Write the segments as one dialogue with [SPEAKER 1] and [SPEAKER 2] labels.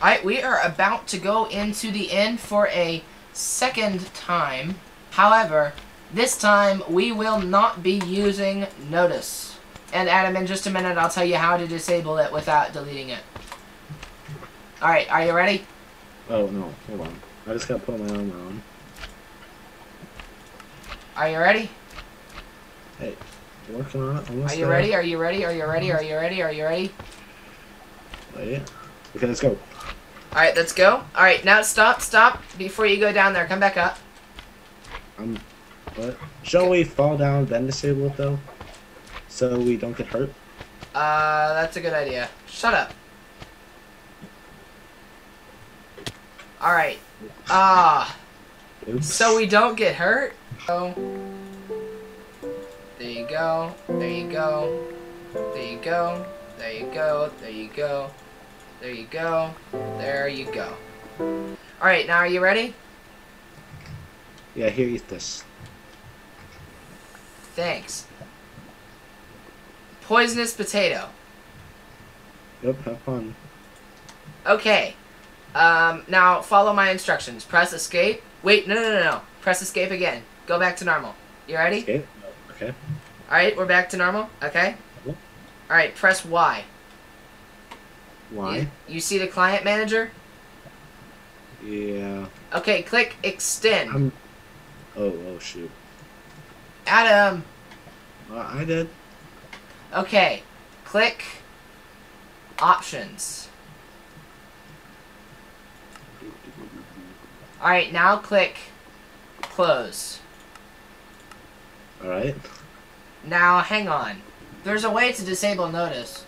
[SPEAKER 1] Alright, we are about to go into the end for a second time. However, this time we will not be using Nodus. And Adam, in just a minute, I'll tell you how to disable it without deleting it. Alright, are you ready?
[SPEAKER 2] Oh no, hold on. I just gotta put my armor on.
[SPEAKER 1] Are you ready?
[SPEAKER 2] Hey, working on it. Almost
[SPEAKER 1] Are you
[SPEAKER 2] there.
[SPEAKER 1] ready? Are you ready? Are you ready? Are you ready? Are you ready?
[SPEAKER 2] Oh, Wait. Okay, let's go.
[SPEAKER 1] Alright, let's go. Alright, now stop, stop. Before you go down there, come back up.
[SPEAKER 2] I'm. What? Shall we fall down then disable it though? So we don't get hurt?
[SPEAKER 1] Uh, that's a good idea. Shut up. Alright. Ah.
[SPEAKER 2] Oops.
[SPEAKER 1] So we don't get hurt? Oh. There you go. There you go. There you go. There you go. There you go. There you go. There you go. Alright, now are you ready?
[SPEAKER 2] Yeah, here, eat this.
[SPEAKER 1] Thanks. Poisonous potato.
[SPEAKER 2] Yep, have fun.
[SPEAKER 1] Okay. Um, now follow my instructions. Press escape. Wait, no, no, no, no. Press escape again. Go back to normal. You ready?
[SPEAKER 2] Okay. Okay.
[SPEAKER 1] Alright, we're back to normal. Okay?
[SPEAKER 2] Yep.
[SPEAKER 1] Alright, press Y.
[SPEAKER 2] Why?
[SPEAKER 1] You, you see the client manager?
[SPEAKER 2] Yeah.
[SPEAKER 1] Okay, click extend.
[SPEAKER 2] I'm. Oh, oh shoot.
[SPEAKER 1] Adam.
[SPEAKER 2] Uh, I did.
[SPEAKER 1] Okay, click options. Alright, now click close.
[SPEAKER 2] Alright.
[SPEAKER 1] Now, hang on. There's a way to disable Nodus.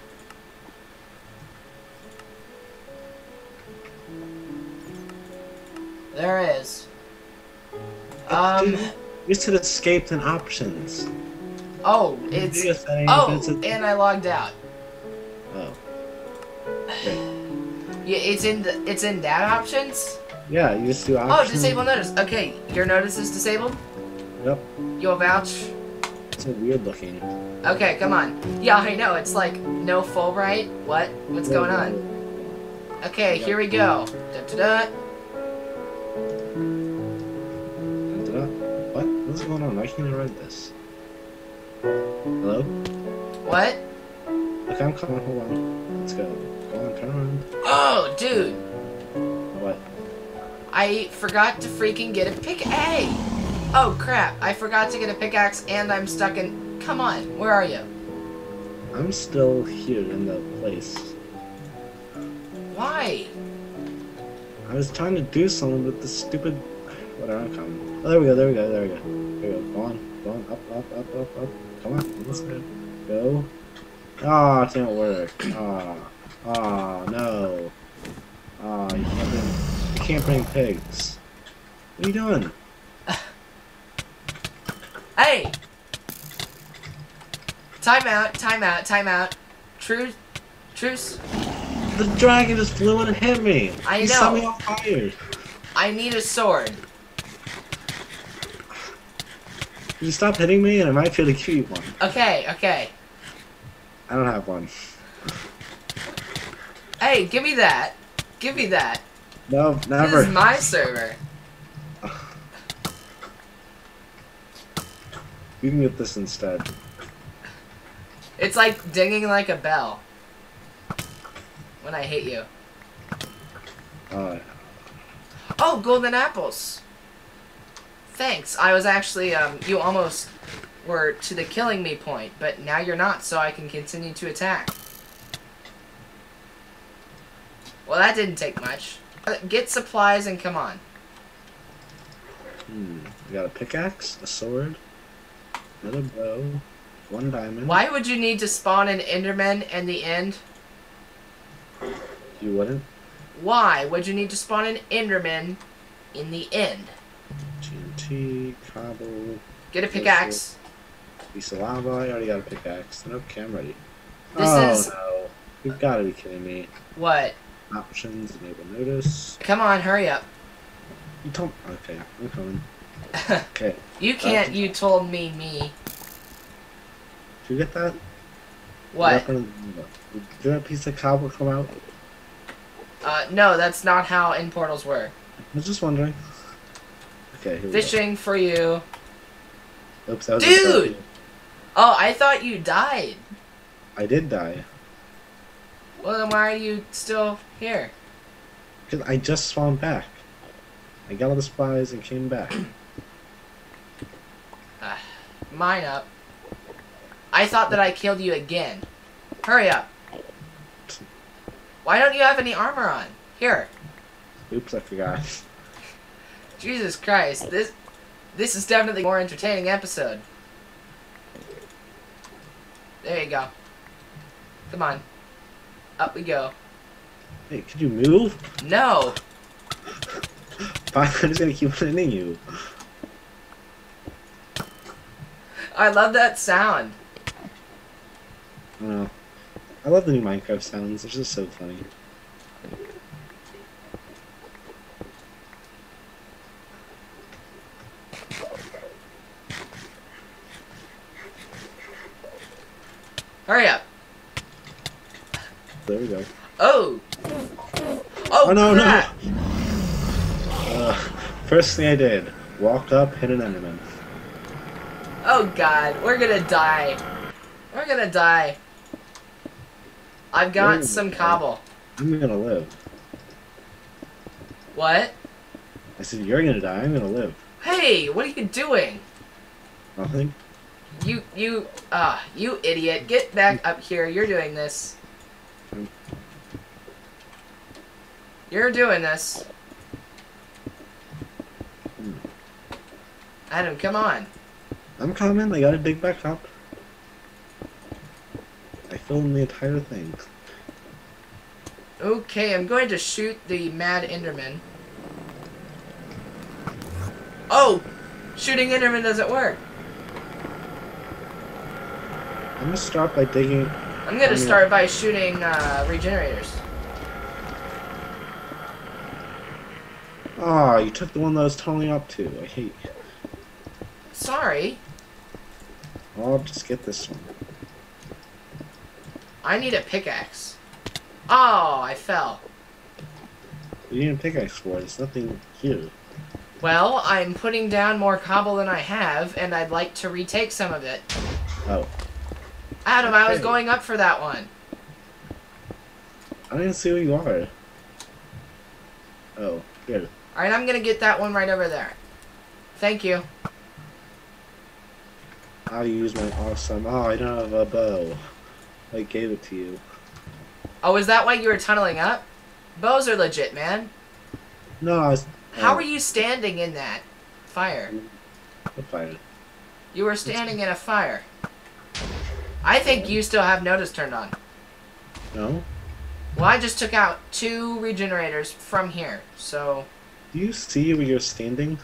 [SPEAKER 1] There is. Um,
[SPEAKER 2] You said escaped and options.
[SPEAKER 1] oh, it's, oh, and I logged out.
[SPEAKER 2] oh.
[SPEAKER 1] Yeah, it's in the, it's in that options?
[SPEAKER 2] Yeah, you just do options.
[SPEAKER 1] Oh, disable Nodus. Okay, your Nodus is disabled?
[SPEAKER 2] Yep.
[SPEAKER 1] You'll vouch?
[SPEAKER 2] It's so weird looking.
[SPEAKER 1] Okay, come on. Yeah, I know, it's like no fullbright. What? What's going on? Okay, here we go. Da-da-da.
[SPEAKER 2] Uh, what? What's going on? Why can't I read this? Hello?
[SPEAKER 1] What?
[SPEAKER 2] Okay, I'm coming. Hold on. Let's go. Go on, turn around.
[SPEAKER 1] Oh, dude.
[SPEAKER 2] What?
[SPEAKER 1] I forgot to freaking get a pick. Hey! Oh, crap. I forgot to get a pickaxe and I'm stuck in. Come on, where are you?
[SPEAKER 2] I'm still here in the place.
[SPEAKER 1] Why?
[SPEAKER 2] I was trying to do something with the stupid. Whatever, I'm coming. Oh, there we go, there we go, there we go. There we go. Go on, go on, up, up, up, up, up. Come on, let's go. Go. Ah, it didn't work. Ah, ah, no. Ah, you can't bring, you can't bring pigs. What are you doing?
[SPEAKER 1] Hey! Time out, time out, time out. Truce. Truce.
[SPEAKER 2] The dragon just flew in and hit me.
[SPEAKER 1] I
[SPEAKER 2] he set
[SPEAKER 1] know.
[SPEAKER 2] me on fire.
[SPEAKER 1] I need a sword.
[SPEAKER 2] You stop hitting me and I might be able to give you one.
[SPEAKER 1] Okay, okay.
[SPEAKER 2] I don't have one.
[SPEAKER 1] Hey, give me that. Give me that.
[SPEAKER 2] No, never.
[SPEAKER 1] This is my server.
[SPEAKER 2] You can get this instead.
[SPEAKER 1] It's like dinging like a bell. When I hit you.
[SPEAKER 2] Uh,
[SPEAKER 1] Oh, golden apples. Thanks. I was actually, um, you almost were to the killing me point, but now you're not, so I can continue to attack. Well, that didn't take much. Uh, Get supplies and come on.
[SPEAKER 2] hmm. We got a pickaxe, a sword, another bow, one diamond.
[SPEAKER 1] Why would you need to spawn an Enderman in the end?
[SPEAKER 2] You wouldn't?
[SPEAKER 1] Why would you need to spawn an Enderman in the end?
[SPEAKER 2] TNT, cobble,
[SPEAKER 1] Get a pickaxe.
[SPEAKER 2] piece of lava. I already got a pickaxe. Okay, I'm ready.
[SPEAKER 1] This
[SPEAKER 2] oh,
[SPEAKER 1] is-
[SPEAKER 2] no. You've got to be kidding me.
[SPEAKER 1] What?
[SPEAKER 2] Options, enable Nodus.
[SPEAKER 1] Come on, hurry up.
[SPEAKER 2] You told. Okay, I'm coming. Okay.
[SPEAKER 1] you can't, you told me, me.
[SPEAKER 2] Did you get that?
[SPEAKER 1] What?
[SPEAKER 2] Did that piece of cobble come out?
[SPEAKER 1] Uh, no, that's not how in portals work.
[SPEAKER 2] I was just wondering. Okay, here
[SPEAKER 1] Fishing for you.
[SPEAKER 2] Oops, that was
[SPEAKER 1] Dude! Oh, I thought you died.
[SPEAKER 2] I did die.
[SPEAKER 1] Well, then why are you still here?
[SPEAKER 2] Because I just spawned back. I got all the supplies and came back.
[SPEAKER 1] Mine up. I thought that I killed you again. Hurry up. Why don't you have any armor on? Here.
[SPEAKER 2] Oops, I forgot.
[SPEAKER 1] Jesus Christ. This this is definitely a more entertaining episode. There you go. Come on. Up we go.
[SPEAKER 2] Hey, could you move?
[SPEAKER 1] No.
[SPEAKER 2] Fine, I'm just gonna keep hitting you.
[SPEAKER 1] I love that sound.
[SPEAKER 2] I don't know. I love the new Minecraft sounds. They're just so funny.
[SPEAKER 1] Hurry up.
[SPEAKER 2] There we go.
[SPEAKER 1] Oh. Oh,
[SPEAKER 2] Oh, no,
[SPEAKER 1] crap.
[SPEAKER 2] no! Uh, first thing I did, walk up, hit an enderman.
[SPEAKER 1] Oh god, we're gonna die. We're gonna die. I've got some cobble.
[SPEAKER 2] I'm gonna live.
[SPEAKER 1] What?
[SPEAKER 2] I said, you're gonna die, I'm gonna live.
[SPEAKER 1] Hey, what are you doing?
[SPEAKER 2] Nothing?
[SPEAKER 1] You, you, ah, you idiot. Get back up here. You're doing this. You're doing this.
[SPEAKER 2] Hmm.
[SPEAKER 1] Adam, come on.
[SPEAKER 2] I'm coming, I gotta dig back up. I filmed the entire thing.
[SPEAKER 1] Okay, I'm going to shoot the mad Enderman. Oh! Shooting Enderman doesn't work.
[SPEAKER 2] I'm gonna start by digging.
[SPEAKER 1] I'm gonna
[SPEAKER 2] Yeah.
[SPEAKER 1] start by shooting uh, regenerators.
[SPEAKER 2] Ah, you took the one that I was tunneling up to. I hate you.
[SPEAKER 1] Sorry,
[SPEAKER 2] I'll just get this one.
[SPEAKER 1] I need a pickaxe. Oh, I fell.
[SPEAKER 2] You need a pickaxe for it. It's nothing here.
[SPEAKER 1] Well, I'm putting down more cobble than I have, and I'd like to retake some of it.
[SPEAKER 2] Oh.
[SPEAKER 1] Adam, I was going up for that one.
[SPEAKER 2] I didn't see who you are. Oh, here.
[SPEAKER 1] Alright, I'm gonna get that one right over there. Thank you.
[SPEAKER 2] I'll use my awesome. Oh, I don't have a bow. I gave it to you.
[SPEAKER 1] Oh, is that why you were tunneling up? Bows are legit, man.
[SPEAKER 2] No, I was.
[SPEAKER 1] How
[SPEAKER 2] oh,
[SPEAKER 1] are you standing in that fire?
[SPEAKER 2] I'm fine.
[SPEAKER 1] You were standing in a fire. I think you still have Nodus turned on.
[SPEAKER 2] No?
[SPEAKER 1] Well, I just took out two regenerators from here, so...
[SPEAKER 2] Do you see where you're standing?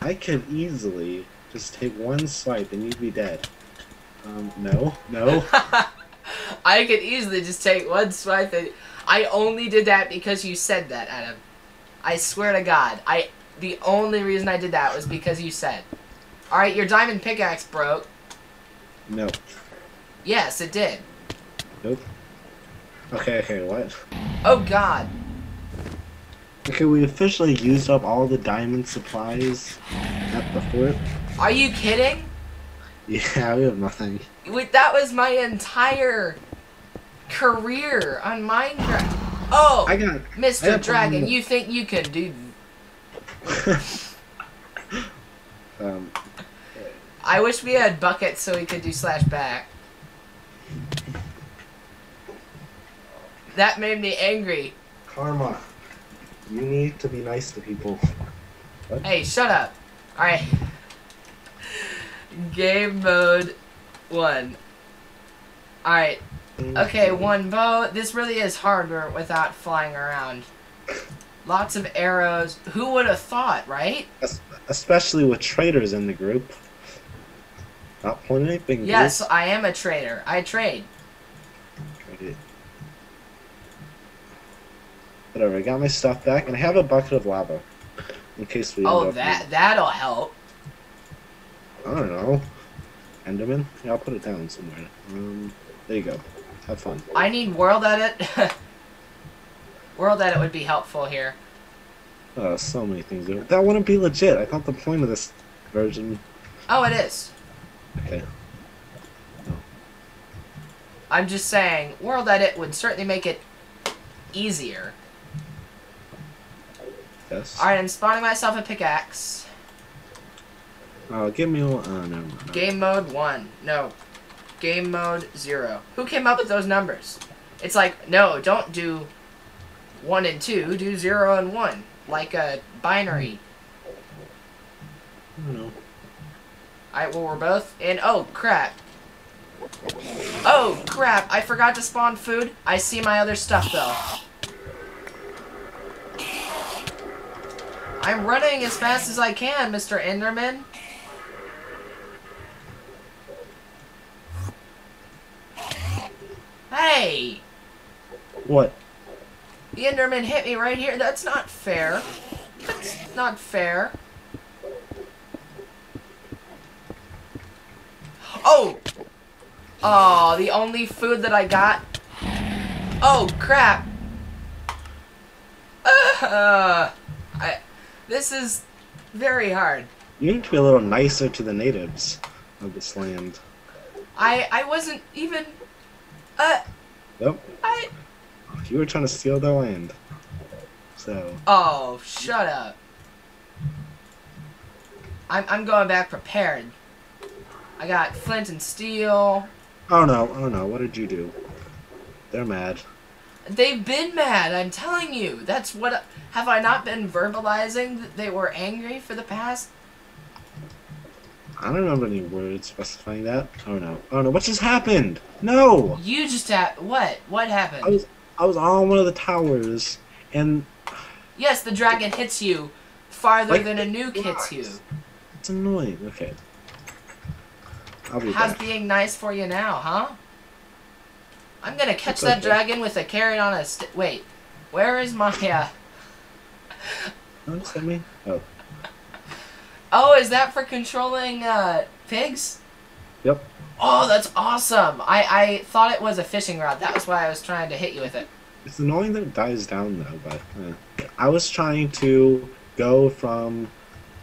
[SPEAKER 2] I could easily just take one swipe and you'd be dead. Um, no, no.
[SPEAKER 1] I could easily just take one swipe and... I only did that because you said that, Adam. I swear to God. I The only reason I did that was because you said. Alright, your diamond pickaxe broke.
[SPEAKER 2] no.
[SPEAKER 1] Yes, it did.
[SPEAKER 2] Nope. Okay, okay, what?
[SPEAKER 1] Oh, God.
[SPEAKER 2] Okay, we officially used up all the diamond supplies at the fort.
[SPEAKER 1] Are you kidding?
[SPEAKER 2] Yeah, we have nothing.
[SPEAKER 1] Wait, that was my entire career on Minecraft. Oh,
[SPEAKER 2] I got. I
[SPEAKER 1] Mr.
[SPEAKER 2] have
[SPEAKER 1] Dragon, you think you can do...
[SPEAKER 2] um,
[SPEAKER 1] I wish we had buckets so we could do slash back. That made me angry.
[SPEAKER 2] Karma. You need to be nice to people.
[SPEAKER 1] Hey, shut up. Alright. Game mode 1. Alright. Okay, one bow. This really is harder without flying around. Lots of arrows. Who would have thought, right?
[SPEAKER 2] Es- Especially with traders in the group. Not pointing anything.
[SPEAKER 1] Yes, I am a trader. I trade.
[SPEAKER 2] Trade it. Whatever, I got my stuff back, and I have a bucket of lava. In case we
[SPEAKER 1] Oh, that that'll help.
[SPEAKER 2] I don't know. Enderman? Yeah, I'll put it down somewhere. Um, there you go. Have fun.
[SPEAKER 1] I need world edit. World edit would be helpful here.
[SPEAKER 2] Oh, so many things. That wouldn't be legit. I thought the point of this version.
[SPEAKER 1] Oh, it is.
[SPEAKER 2] Okay.
[SPEAKER 1] I'm just saying, world edit would certainly make it easier.
[SPEAKER 2] Yes.
[SPEAKER 1] Alright, I'm spawning myself a pickaxe.
[SPEAKER 2] Uh, oh, give me one. Oh, uh, never mind.
[SPEAKER 1] Game mode 1. No. Game mode 0. Who came up with those numbers? It's like, no, don't do 1 and 2, do 0 and 1. Like a binary.
[SPEAKER 2] I don't know.
[SPEAKER 1] Alright, well, we're both in. Oh, crap. Oh, crap. I forgot to spawn food. I see my other stuff, though. I'm running as fast as I can, Mr. Enderman. Hey!
[SPEAKER 2] What?
[SPEAKER 1] The Enderman hit me right here. That's not fair. That's not fair. Oh! Oh, the only food that I got. Oh, crap. Uh, I, this is very hard.
[SPEAKER 2] You need to be a little nicer to the natives of this land.
[SPEAKER 1] I I wasn't even. Uh,
[SPEAKER 2] Yep.
[SPEAKER 1] I.
[SPEAKER 2] You were trying to steal their land. So.
[SPEAKER 1] Oh, shut up. I'm I'm going back prepared. I got flint and steel.
[SPEAKER 2] Oh no, oh no, what did you do? They're mad.
[SPEAKER 1] They've been mad, I'm telling you. That's what. Have I not been verbalizing that they were angry for the past?
[SPEAKER 2] I don't remember any words specifying that. Oh no. Oh no, what just happened? No!
[SPEAKER 1] You just had. What? What happened?
[SPEAKER 2] I was I was on one of the towers and
[SPEAKER 1] Yes, the dragon hits you farther
[SPEAKER 2] Like
[SPEAKER 1] than a nuke hits you.
[SPEAKER 2] it's annoying. Okay. I'll be
[SPEAKER 1] How's
[SPEAKER 2] back.
[SPEAKER 1] being nice for you now, huh? I'm gonna catch
[SPEAKER 2] It's
[SPEAKER 1] that
[SPEAKER 2] okay.
[SPEAKER 1] dragon with a carrot on a stick. Wait, where is my? Uh...
[SPEAKER 2] Oh, that me? Oh.
[SPEAKER 1] Oh, is that for controlling uh, pigs?
[SPEAKER 2] Yep.
[SPEAKER 1] Oh, that's awesome! I I thought it was a fishing rod. That was why I was trying to hit you with it.
[SPEAKER 2] It's annoying that it dies down though, but eh. I was trying to go from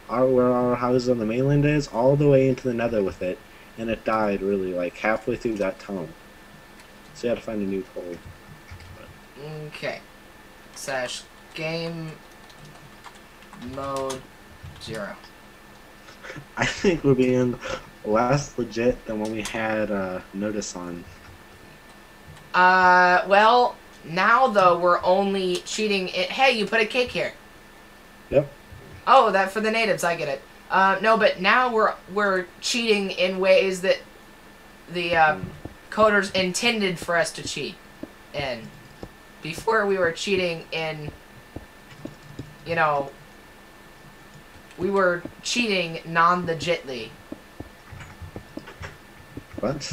[SPEAKER 2] our where our house on the mainland is all the way into the nether with it, and it died really like halfway through that tunnel. So you had to find a new hole.
[SPEAKER 1] Okay. Slash game mode zero.
[SPEAKER 2] I think we're being less legit than when we had uh, Nodus on.
[SPEAKER 1] Uh, well, now though we're only cheating. It. Hey, you put a cake here.
[SPEAKER 2] Yep.
[SPEAKER 1] Oh, that for the natives. I get it. Uh, no, but now we're we're cheating in ways that the uh, coders intended for us to cheat in. Before we were cheating in, you know, we were cheating non-legitly.
[SPEAKER 2] What?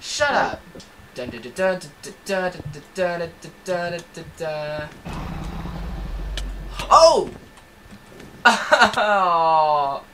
[SPEAKER 1] Shut up. Dun dun dun dun dun dun dun Oh! Oh!